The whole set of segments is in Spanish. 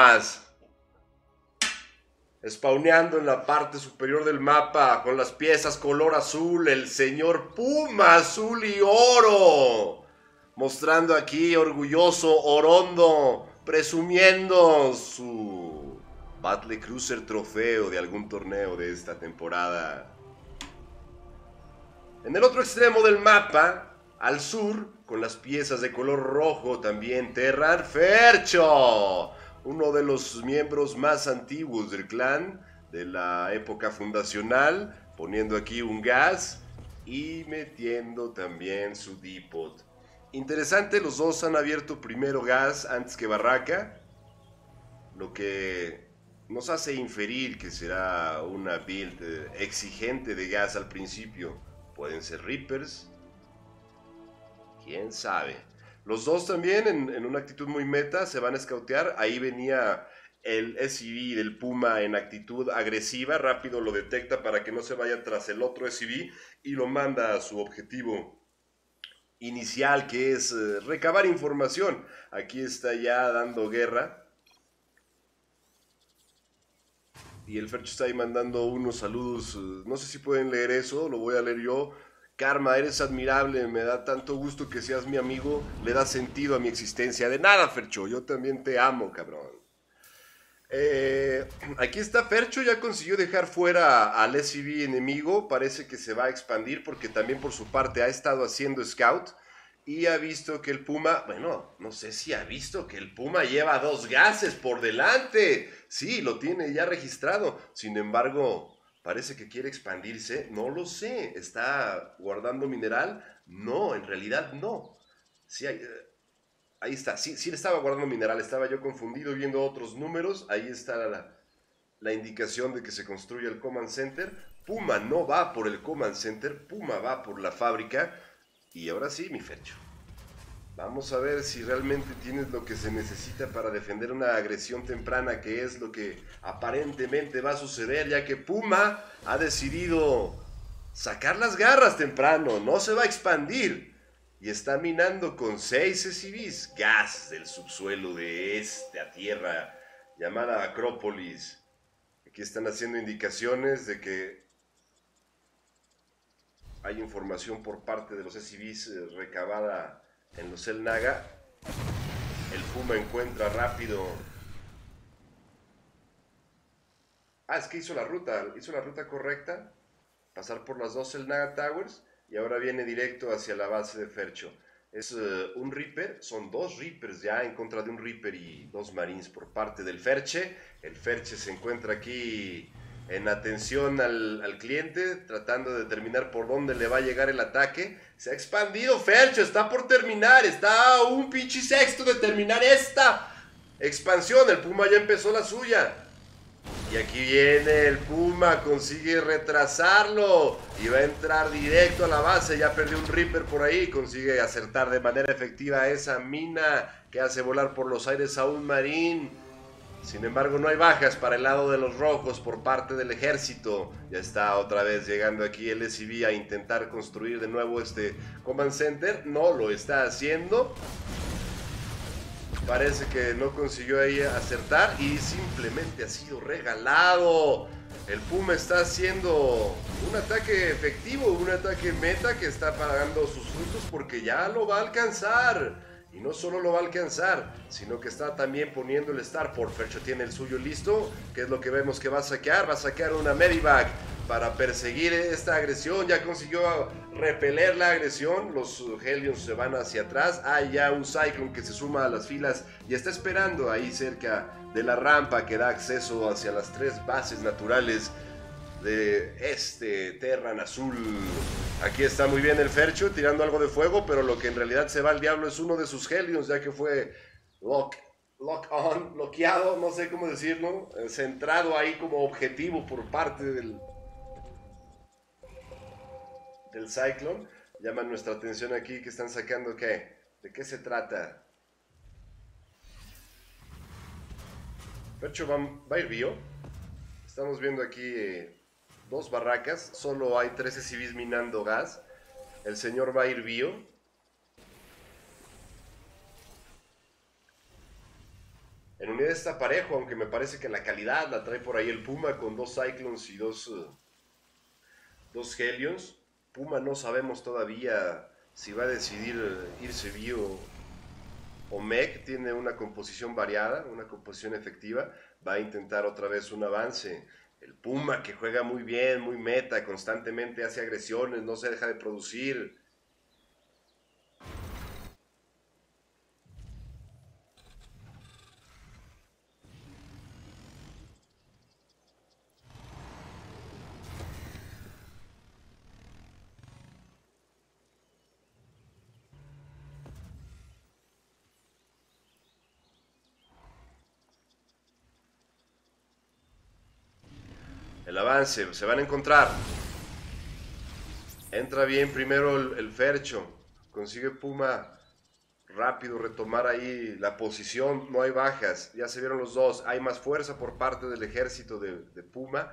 más. En la parte superior del mapa con las piezas color azul, el señor Puma azul y oro. Mostrando aquí orgulloso Orondo, presumiendo su Battle Cruiser trofeo de algún torneo de esta temporada. En el otro extremo del mapa, al sur, con las piezas de color rojo también, Terran Fercho uno de los miembros más antiguos del clan de la época fundacional, poniendo aquí un gas y metiendo también su depot. Interesante, los dos han abierto primero gas antes que barraca, lo que nos hace inferir que será una build exigente de gas al principio. Pueden ser Reapers, quién sabe. Los dos también en, una actitud muy meta se van a escautear. Ahí venía el SUV del Puma en actitud agresiva, rápido lo detecta para que no se vaya tras el otro SUV y lo manda a su objetivo inicial, que es eh, recabar información. Aquí está ya dando guerra. Y el Fercho está ahí mandando unos saludos. Eh, no sé si pueden leer eso, lo voy a leer yo. Karma, eres admirable, me da tanto gusto que seas mi amigo, le da sentido a mi existencia. De nada, Fercho, yo también te amo, cabrón. Eh, aquí está Fercho, ya consiguió dejar fuera al SCV enemigo, parece que se va a expandir porque también por su parte ha estado haciendo scout y ha visto que el Puma, bueno, no sé si ha visto que el Puma lleva dos gases por delante. Sí, lo tiene ya registrado. Sin embargo, Parece que quiere expandirse. No lo sé. ¿Está guardando mineral? No, en realidad no. Sí, eh, ahí está. Sí, sí estaba guardando mineral. Estaba yo confundido viendo otros números. Ahí está la, la indicación de que se construye el Command Center. Puma no va por el Command Center. Puma va por la fábrica. Y ahora sí, mi fecho. Vamos a ver si realmente tienes lo que se necesita para defender una agresión temprana, que es lo que aparentemente va a suceder, ya que Puma ha decidido sacar las garras temprano, no se va a expandir. Y está minando con 6 SCVs gas del subsuelo de esta tierra llamada Acrópolis. Aquí están haciendo indicaciones de que hay información por parte de los SCVs eh, recabada en los El Naga, el Puma encuentra rápido. Ah, es que hizo la ruta, hizo la ruta correcta, pasar por las dos El Naga Towers y ahora viene directo hacia la base de Fercho. Es eh, un Reaper, son dos Reapers ya en contra de un Reaper y dos Marines por parte del Ferche. El Ferche se encuentra aquí en atención al, cliente, tratando de determinar por dónde le va a llegar el ataque. Se ha expandido Fercho, está por terminar, está un pinche sexto de terminar esta expansión. El Puma ya empezó la suya. Y aquí viene el Puma, consigue retrasarlo y va a entrar directo a la base. Ya perdió un Reaper por ahí, consigue acertar de manera efectiva esa mina que hace volar por los aires a un marín. Sin embargo, no hay bajas para el lado de los rojos por parte del ejército. Ya está otra vez llegando aquí el SCV a intentar construir de nuevo este Command Center. No lo está haciendo. Parece que no consiguió ahí acertar y simplemente ha sido regalado. El Puma está haciendo un ataque efectivo, un ataque meta que está pagando sus frutos porque ya lo va a alcanzar. Y no solo lo va a alcanzar, sino que está también poniendo el Starport. Fercho tiene el suyo listo, que es lo que vemos que va a saquear. Va a saquear una Medivac para perseguir esta agresión. Ya consiguió repeler la agresión. Los Helions se van hacia atrás. Hay ya un Cyclone que se suma a las filas y está esperando ahí cerca de la rampa que da acceso hacia las tres bases naturales de este Terran azul. Aquí está muy bien el Fercho tirando algo de fuego, pero lo que en realidad se va al diablo es uno de sus Helions, ya que fue lock, lock on, bloqueado, no sé cómo decirlo, eh, centrado ahí como objetivo por parte del, del Cyclone. Llama nuestra atención aquí que están sacando qué, de qué se trata. Fercho va, va a ir bio. Estamos viendo aquí eh, dos barracas, solo hay 13 civis minando gas. El señor va a ir bio. En unidad está parejo, aunque me parece que la calidad la trae por ahí el Puma con dos Cyclones y dos, uh, dos Helions. Puma no sabemos todavía si va a decidir uh, irse bio o Mech. Tiene una composición variada, una composición efectiva. Va a intentar otra vez un avance. El Puma que juega muy bien, muy meta, constantemente hace agresiones, no se deja de producir avance, se van a encontrar. Entra bien primero el, Fercho. Consigue Puma rápido retomar ahí la posición. No hay bajas. Ya se vieron los dos. Hay más fuerza por parte del ejército de, Puma.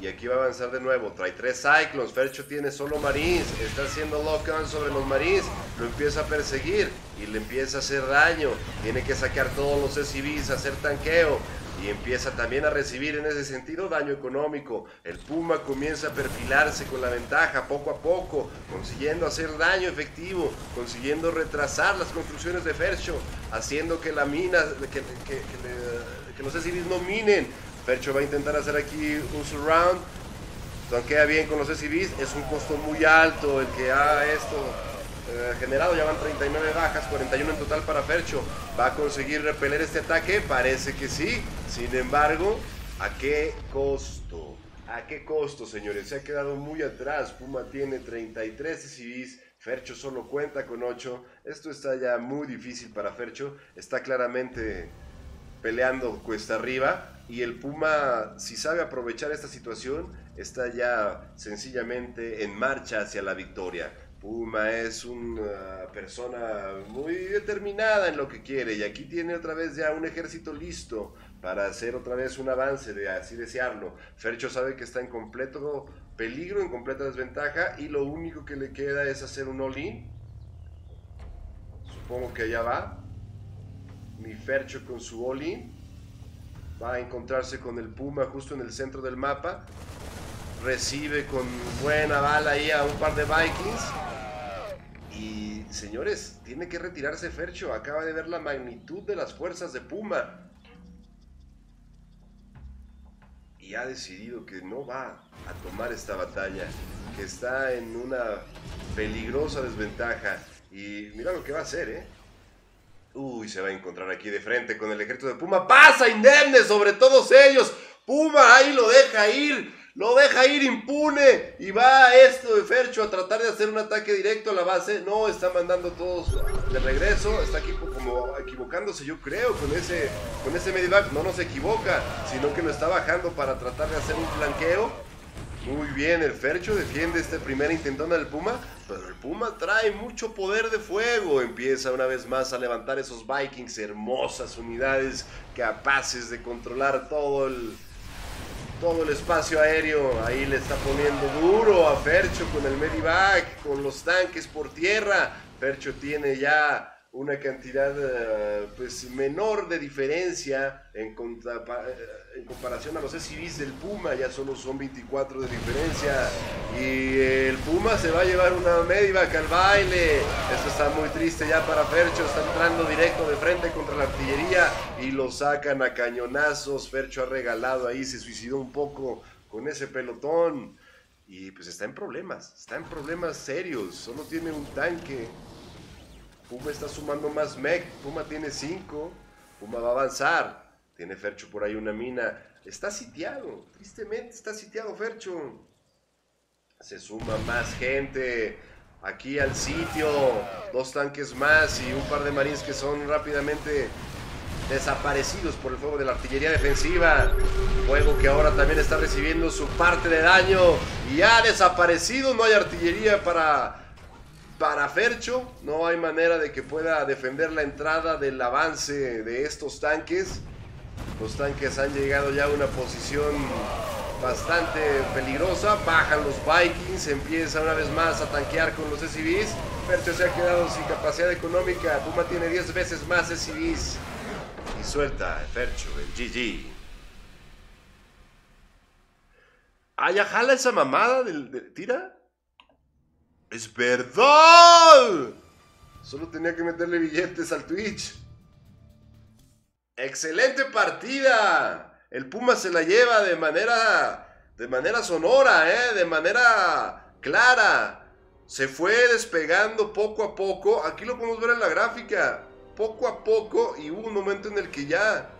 Y aquí va a avanzar de nuevo. Trae tres Cyclones. Fercho tiene solo Marines. Está haciendo lockdown sobre los Marines. Lo empieza a perseguir. Y le empieza a hacer daño. Tiene que sacar todos los SCVs. Hacer tanqueo y empieza también a recibir en ese sentido daño económico. El Puma comienza a perfilarse con la ventaja poco a poco, consiguiendo hacer daño efectivo, consiguiendo retrasar las construcciones de Fercho, haciendo que la mina, que, los SCVs no minen. Fercho va a intentar hacer aquí un surround, queda bien con los SCVs, es un costo muy alto el que haga esto eh, generado, ya van 39 bajas, 41 en total para Fercho. ¿Va a conseguir repeler este ataque? Parece que sí. Sin embargo, ¿a qué costo? ¿A qué costo, señores? Se ha quedado muy atrás. Puma tiene 33 civis. Fercho solo cuenta con 8. Esto está ya muy difícil para Fercho. Está claramente peleando cuesta arriba. Y el Puma, si sabe aprovechar esta situación, está ya sencillamente en marcha hacia la victoria. Puma es una persona muy determinada en lo que quiere y aquí tiene otra vez ya un ejército listo para hacer otra vez un avance, de así desearlo. Fercho sabe que está en completo peligro, en completa desventaja y lo único que le queda es hacer un all-in. Supongo que allá va. Mi Fercho con su all-in. Va a encontrarse con el Puma justo en el centro del mapa. Recibe con buena bala ahí a un par de Vikings y señores, tiene que retirarse Fercho. Acaba de ver la magnitud de las fuerzas de Puma. Y ha decidido que no va a tomar esta batalla. Que está en una peligrosa desventaja. Y mira lo que va a hacer, ¿eh? Uy, se va a encontrar aquí de frente con el ejército de Puma. ¡Pasa indemne sobre todos ellos! Puma ahí lo deja ir lo deja ir impune y va esto de Fercho a tratar de hacer un ataque directo a la base. No, está mandando todos de regreso. Está aquí como equivocándose, yo creo, con ese, con ese medivac. No nos equivoca, sino que lo está bajando para tratar de hacer un flanqueo. Muy bien, el Fercho defiende este primer intentona del Puma, pero el Puma trae mucho poder de fuego. Empieza una vez más a levantar esos Vikings, hermosas unidades capaces de controlar todo el, todo el espacio aéreo. Ahí le está poniendo duro a Fercho con el Medivac, con los tanques por tierra. Fercho tiene ya una cantidad eh, pues menor de diferencia en, eh, en comparación a los SCVs del Puma, ya solo son 24 de diferencia y el Puma se va a llevar una Medivac al baile, esto está muy triste ya para Fercho, está entrando directo de frente contra la artillería y lo sacan a cañonazos, Fercho ha regalado ahí, se suicidó un poco con ese pelotón y pues está en problemas, está en problemas serios, solo tiene un tanque Puma está sumando más mech. Puma tiene 5. Puma va a avanzar. Tiene Fercho por ahí una mina. Está sitiado. Tristemente está sitiado Fercho. Se suma más gente aquí al sitio. Dos tanques más y un par de marines que son rápidamente desaparecidos por el fuego de la artillería defensiva. Fuego que ahora también está recibiendo su parte de daño y ha desaparecido. No hay artillería para para Fercho no hay manera de que pueda defender la entrada del avance de estos tanques. Los tanques han llegado ya a una posición bastante peligrosa. Bajan los Vikings, empieza una vez más a tanquear con los SCVs. Fercho se ha quedado sin capacidad económica. Puma tiene 10 veces más SCVs. Y suelta Fercho, el GG. Ah, ya jala esa mamada del... ¿Tira? ¡Es verdad! Solo tenía que meterle billetes al Twitch. ¡Excelente partida! El Puma se la lleva de manera... De manera sonora, ¿eh? De manera clara. Se fue despegando poco a poco. Aquí lo podemos ver en la gráfica. Poco a poco y hubo un momento en el que ya...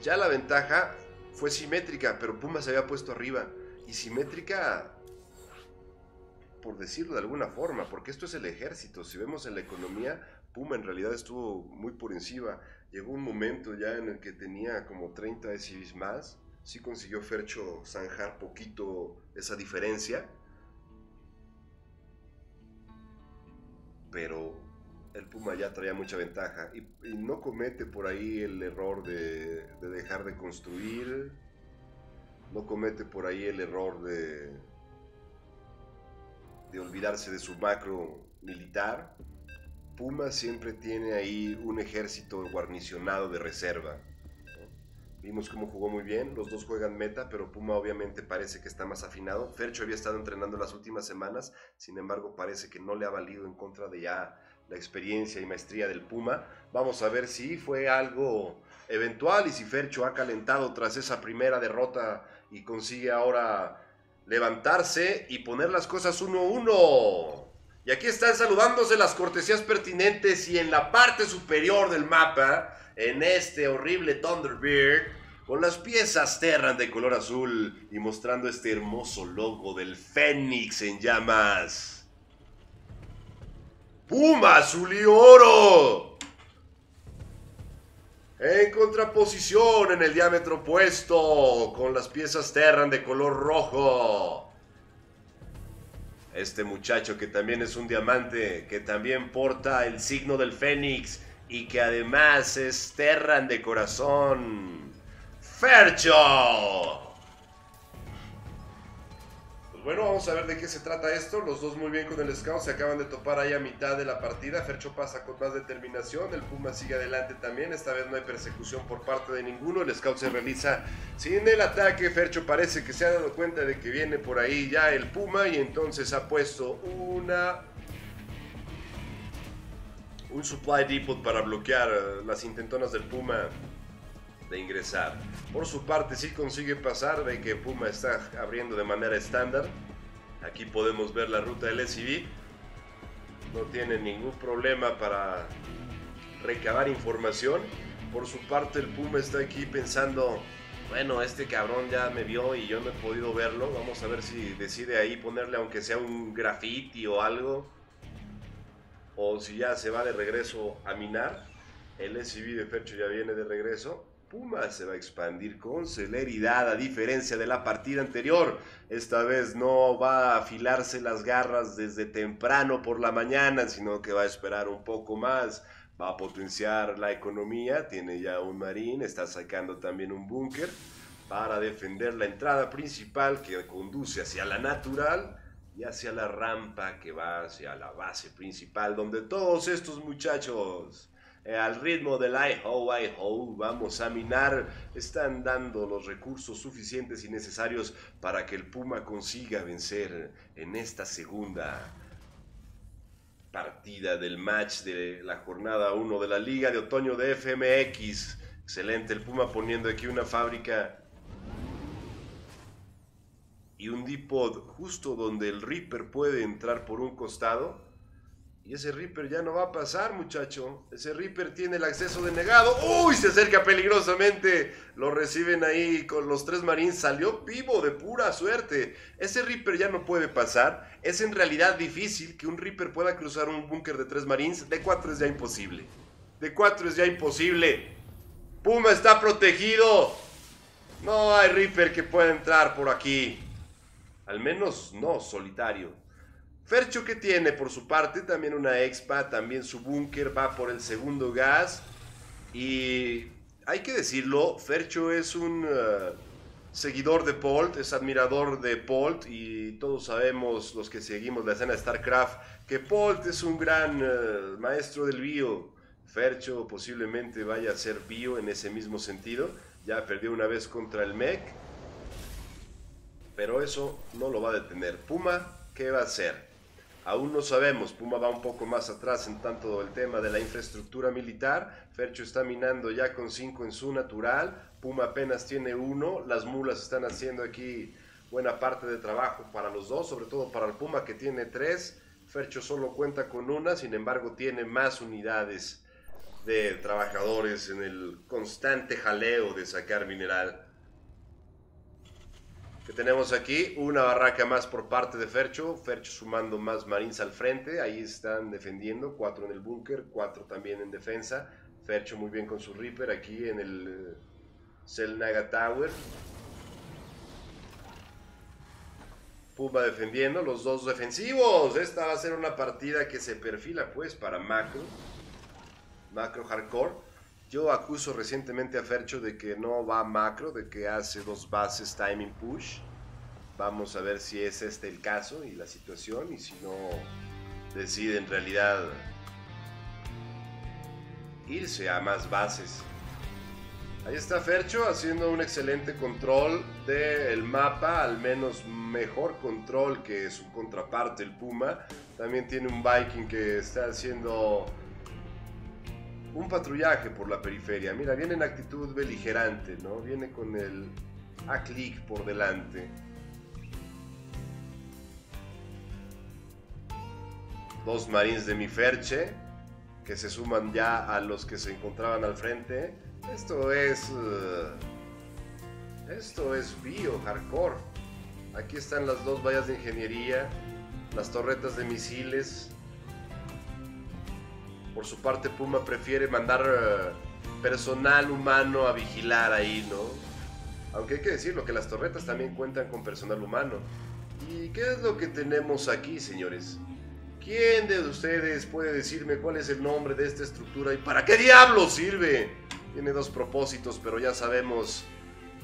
Ya la ventaja fue simétrica, pero Puma se había puesto arriba. Y simétrica, por decirlo de alguna forma, porque esto es el ejército. Si vemos en la economía, Puma en realidad estuvo muy por encima. Llegó un momento ya en el que tenía como 30 SUVs más. Sí consiguió Fercho zanjar poquito esa diferencia. Pero el Puma ya traía mucha ventaja y, no comete por ahí el error de, dejar de construir, no comete por ahí el error de, de olvidarse de su macro militar. Puma siempre tiene ahí un ejército guarnicionado de reserva. Vimos cómo jugó muy bien, los dos juegan meta, pero Puma obviamente parece que está más afinado. Fercho había estado entrenando las últimas semanas, sin embargo parece que no le ha valido en contra de ya la experiencia y maestría del Puma. Vamos a ver si fue algo eventual y si Fercho ha calentado tras esa primera derrota y consigue ahora levantarse y poner las cosas uno a uno. Y aquí están saludándose las cortesías pertinentes y en la parte superior del mapa, en este horrible Thunderbird, con las piezas Terran de color azul y mostrando este hermoso logo del Fénix en llamas. Puma azul y oro. En contraposición en el diámetro opuesto con las piezas Terran de color rojo. Este muchacho que también es un diamante, que también porta el signo del Fénix y que además es Terran de corazón. Fercho. Bueno, vamos a ver de qué se trata esto. Los dos muy bien con el Scout. Se acaban de topar ahí a mitad de la partida. Fercho pasa con más determinación. El Puma sigue adelante también. Esta vez no hay persecución por parte de ninguno. El Scout se realiza sin el ataque. Fercho parece que se ha dado cuenta de que viene por ahí ya el Puma. Y entonces ha puesto una... Un supply depot para bloquear las intentonas del Puma ingresar. Por su parte, si consigue pasar, ve que Puma está abriendo de manera estándar. Aquí podemos ver la ruta del SUV. No tiene ningún problema para recabar información. Por su parte, el Puma está aquí pensando, bueno, este cabrón ya me vio y yo no he podido verlo. Vamos a ver si decide ahí ponerle aunque sea un graffiti o algo. O si ya se va de regreso a minar. El SUV de Fercho ya viene de regreso. Puma se va a expandir con celeridad a diferencia de la partida anterior. Esta vez no va a afilarse las garras desde temprano por la mañana, sino que va a esperar un poco más. Va a potenciar la economía, tiene ya un marín, está sacando también un búnker para defender la entrada principal que conduce hacia la natural y hacia la rampa que va hacia la base principal donde todos estos muchachos eh, al ritmo del I-Ho, I-Ho, vamos a minar, están dando los recursos suficientes y necesarios para que el Puma consiga vencer en esta segunda partida del match de la jornada 1 de la Liga de Otoño de FMX. Excelente, el Puma poniendo aquí una fábrica y un depot justo donde el Reaper puede entrar por un costado y ese Reaper ya no va a pasar, muchacho. Ese Reaper tiene el acceso denegado. ¡Uy! Se acerca peligrosamente. Lo reciben ahí con los tres Marines. Salió vivo de pura suerte. Ese Reaper ya no puede pasar. Es en realidad difícil que un Reaper pueda cruzar un búnker de tres Marines. De cuatro es ya imposible. De cuatro es ya imposible. Puma está protegido. No hay Reaper que pueda entrar por aquí. Al menos no solitario. Fercho que tiene por su parte también una expa, también su búnker va por el segundo gas y hay que decirlo, Fercho es un uh, seguidor de Polt, es admirador de Polt y todos sabemos, los que seguimos la escena de StarCraft, que Polt es un gran eh, maestro del bio. Fercho posiblemente vaya a ser bio en ese mismo sentido. Ya perdió una vez contra el Mech. Pero eso no lo va a detener. Puma, ¿qué va a hacer? Aún no sabemos. Puma va un poco más atrás en tanto el tema de la infraestructura militar. Fercho está minando ya con 5 en su natural. Puma apenas tiene uno. Las mulas están haciendo aquí buena parte de trabajo para los dos, sobre todo para el Puma que tiene 3. Fercho solo cuenta con una, sin embargo tiene más unidades de trabajadores en el constante jaleo de sacar mineral. Que tenemos aquí una barraca más por parte de Fercho, Fercho sumando más marines al frente, ahí están defendiendo, cuatro en el búnker, cuatro también en defensa. Fercho muy bien con su Reaper aquí en el Selnaga Tower. Puma defendiendo, los dos defensivos. Esta va a ser una partida que se perfila pues para Macro macro hardcore. Yo acuso recientemente a Fercho de que no va macro, de que hace dos bases timing push. Vamos a ver si es este el caso y la situación y si no decide en realidad irse a más bases. Ahí está Fercho haciendo un excelente control del mapa, al menos mejor control que su contraparte, el Puma. También tiene un Viking que está haciendo un patrullaje por la periferia. Mira, viene en actitud beligerante, ¿no? Viene con el A-Click por delante. Dos marines de mi Ferche, que se suman ya a los que se encontraban al frente. Esto es... Eh, esto es bio, hardcore. Aquí están las dos vallas de ingeniería, las torretas de misiles, por su parte, Puma prefiere mandar eh, personal humano a vigilar ahí, ¿no? Aunque hay que decirlo, que las torretas también cuentan con personal humano. ¿Y qué es lo que tenemos aquí, señores? ¿Quién de ustedes puede decirme cuál es el nombre de esta estructura y para qué diablo sirve? Tiene dos propósitos, pero ya sabemos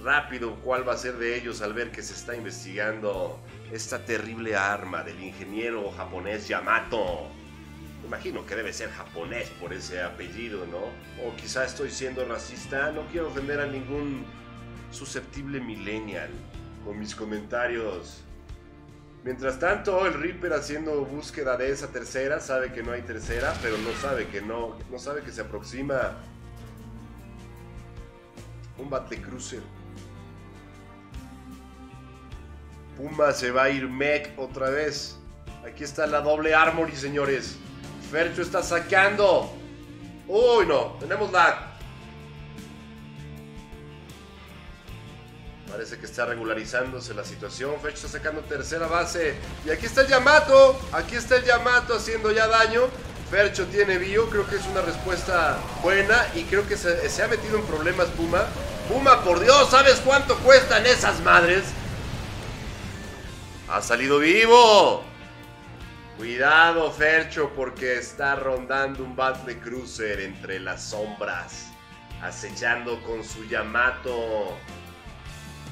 rápido cuál va a ser de ellos al ver que se está investigando esta terrible arma del ingeniero japonés Yamato imagino que debe ser japonés por ese apellido, ¿no? O quizá estoy siendo racista, no quiero ofender a ningún susceptible millennial con mis comentarios. Mientras tanto, el Reaper haciendo búsqueda de esa tercera, sabe que no hay tercera, pero no sabe que no, no sabe que se aproxima un Cruiser. Puma se va a ir mech otra vez. Aquí está la doble armory, señores. Fercho está saqueando. Uy, no. Tenemos lag. Parece que está regularizándose la situación. Fercho está sacando tercera base. Y aquí está el Yamato. Aquí está el Yamato haciendo ya daño. Fercho tiene bio. Creo que es una respuesta buena. Y creo que se, se ha metido en problemas Puma. Puma, por Dios, ¿sabes cuánto cuestan esas madres? Ha salido vivo. Cuidado, Fercho, porque está rondando un Battle Cruiser entre las sombras, acechando con su Yamato,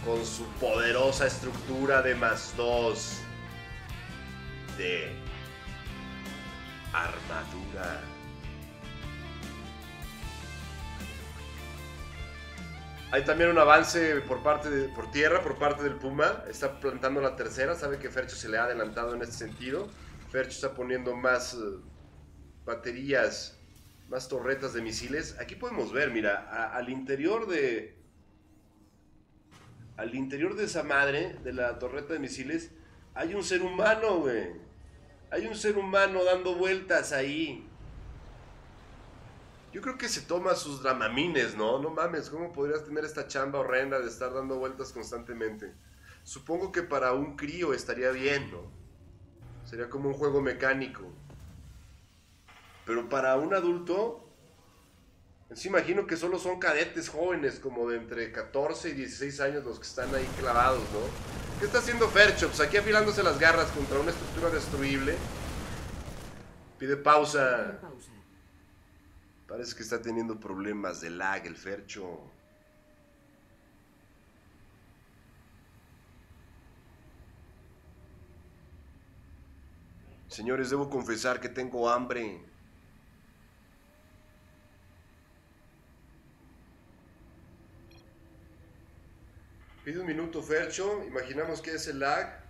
con su poderosa estructura de más dos de armadura. Hay también un avance por parte de, por tierra, por parte del Puma. Está plantando la tercera. Sabe que Fercho se le ha adelantado en este sentido. Fercho está poniendo más eh, baterías, más torretas de misiles. Aquí podemos ver, mira, al interior de... Al interior de esa madre, de la torreta de misiles, hay un ser humano, güey. Hay un ser humano dando vueltas ahí. Yo creo que se toma sus dramamines, ¿no? No mames, ¿cómo podrías tener esta chamba horrenda de estar dando vueltas constantemente? Supongo que para un crío estaría bien, ¿no? Sería como un juego mecánico. Pero para un adulto, sí imagino que solo son cadetes jóvenes, como de entre 14 y 16 años los que están ahí clavados, ¿no? ¿Qué está haciendo Fairchops? Aquí afilándose las garras contra una estructura destruible. Pide pausa. Parece que está teniendo problemas de lag el Fercho. Señores, debo confesar que tengo hambre. Pide un minuto, Fercho. Imaginamos que es el lag.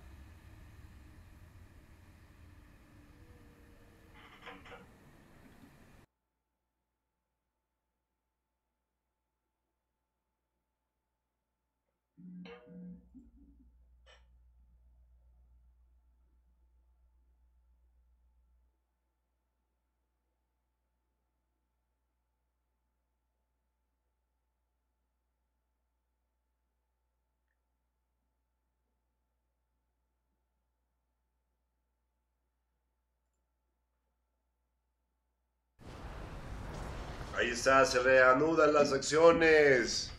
Está, se reanudan las acciones.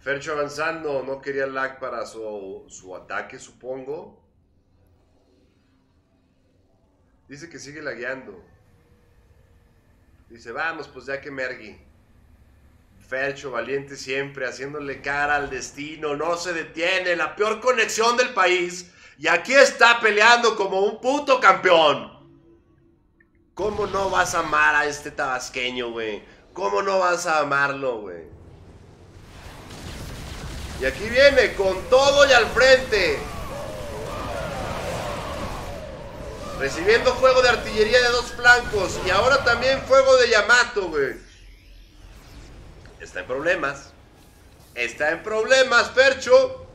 Fercho avanzando, no quería lag para su, su ataque, supongo. Dice que sigue lagueando. Dice, vamos, pues ya que Mergui. Fercho, valiente siempre, haciéndole cara al destino, no se detiene, la peor conexión del país. Y aquí está peleando como un puto campeón. ¿Cómo no vas a amar a este tabasqueño, güey? ¿Cómo no vas a amarlo, güey? Y aquí viene, con todo y al frente. Recibiendo fuego de artillería de dos flancos. Y ahora también fuego de Yamato, güey. Está en problemas. Está en problemas, Percho.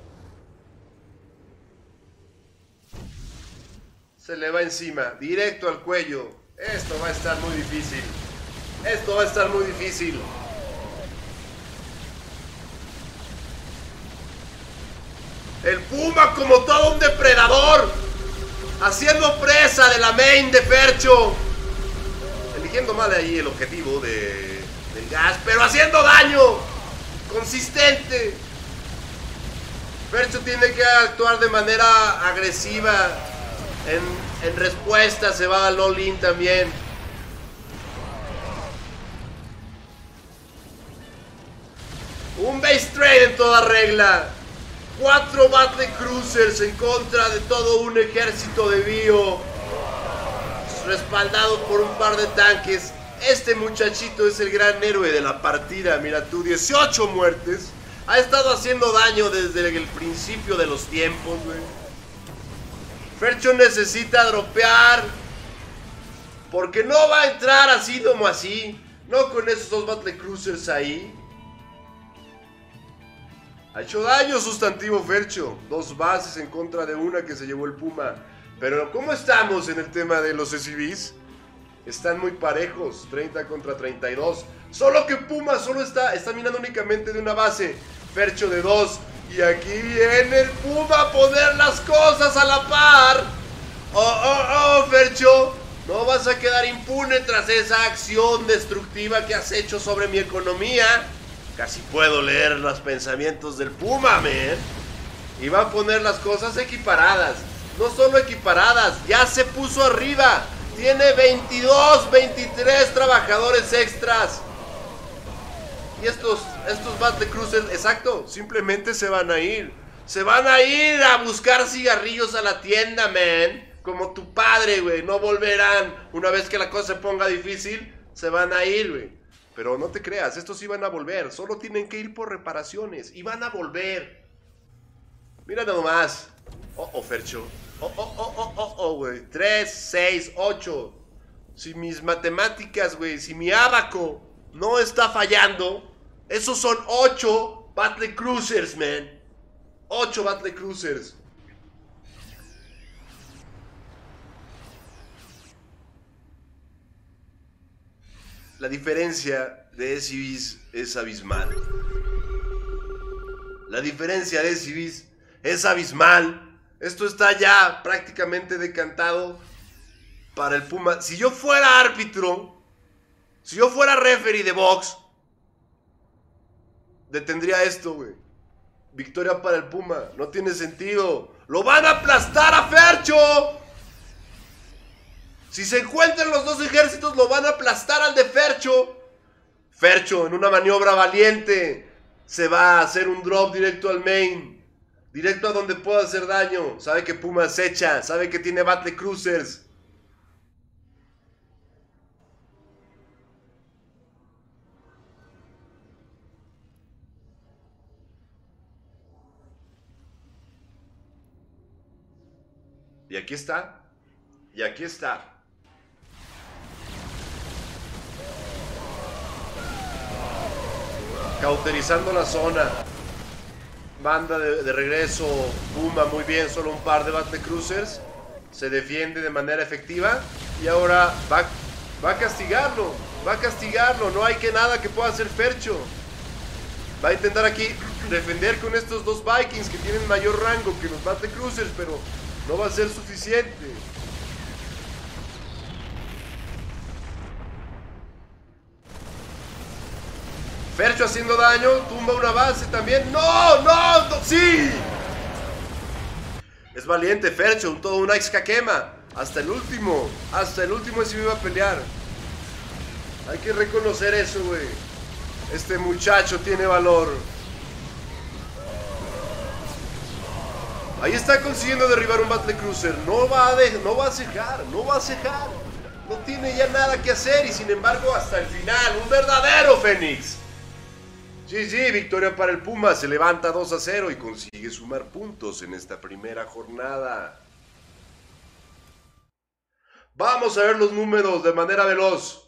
Se le va encima, directo al cuello. Esto va a estar muy difícil. Esto va a estar muy difícil. El Puma como todo un depredador. Haciendo presa de la main de Fercho. Eligiendo mal ahí el objetivo de, del gas. Pero haciendo daño. Consistente. Fercho tiene que actuar de manera agresiva. En en respuesta se va al all también. Un base trade en toda regla. Cuatro battle cruisers en contra de todo un ejército de bio. Respaldado por un par de tanques. Este muchachito es el gran héroe de la partida. Mira tú, 18 muertes. Ha estado haciendo daño desde el principio de los tiempos, güey. Fercho necesita dropear. Porque no va a entrar así como así. No con esos dos Battle Cruisers ahí. Ha hecho daño sustantivo Fercho. Dos bases en contra de una que se llevó el Puma. Pero ¿cómo estamos en el tema de los SCVs? Están muy parejos. 30 contra 32. Solo que Puma solo está, está minando únicamente de una base. Fercho de dos. Y aquí viene el Puma a poner las cosas a la par. Oh, oh, oh, Fercho. No vas a quedar impune tras esa acción destructiva que has hecho sobre mi economía. Casi puedo leer los pensamientos del Puma, man. Y va a poner las cosas equiparadas. No solo equiparadas, ya se puso arriba. Tiene 22, 23 trabajadores extras. Y estos, estos Battle exacto, simplemente se van a ir. Se van a ir a buscar cigarrillos a la tienda, man. Como tu padre, güey. No volverán. Una vez que la cosa se ponga difícil, se van a ir, güey. Pero no te creas, estos sí van a volver. Solo tienen que ir por reparaciones. Y van a volver. Mira nomás. Oh, oh, Fercho. Oh, oh, oh, oh, oh, oh, güey. 3, 6, 8. Si mis matemáticas, güey, si mi abaco no está fallando. Esos son 8 Battle Cruisers, man. 8 Battle Cruisers. La diferencia de SCVs es abismal. La diferencia de SCVs es abismal. Esto está ya prácticamente decantado para el Puma. Si yo fuera árbitro, si yo fuera referee de box, detendría esto, güey. Victoria para el Puma. No tiene sentido. ¡Lo van a aplastar a Fercho! Si se encuentran los dos ejércitos, lo van a aplastar al de Fercho. Fercho, en una maniobra valiente, se va a hacer un drop directo al main. Directo a donde pueda hacer daño. Sabe que Puma acecha. Sabe que tiene Battle Cruisers. Aquí está. Y aquí está. Cauterizando la zona. Banda de, regreso. Puma muy bien. Solo un par de Battle Cruisers. Se defiende de manera efectiva. Y ahora va, va a castigarlo. Va a castigarlo. No hay que nada que pueda hacer Fercho. Va a intentar aquí defender con estos dos Vikings que tienen mayor rango que los Battle Cruisers. Pero no va a ser suficiente. Fercho haciendo daño, tumba una base también. ¡No! ¡No! no ¡Sí! Es valiente Fercho, un todo un ex quema. Hasta el último, hasta el último se iba a pelear. Hay que reconocer eso, güey. Este muchacho tiene valor. Ahí está consiguiendo derribar un Battle Cruiser. No va a, no va a cejar, no va a cejar. No tiene ya nada que hacer y sin embargo hasta el final, un verdadero Fénix. Sí, victoria para el Puma. Se levanta 2 a 0 y consigue sumar puntos en esta primera jornada. Vamos a ver los números de manera veloz.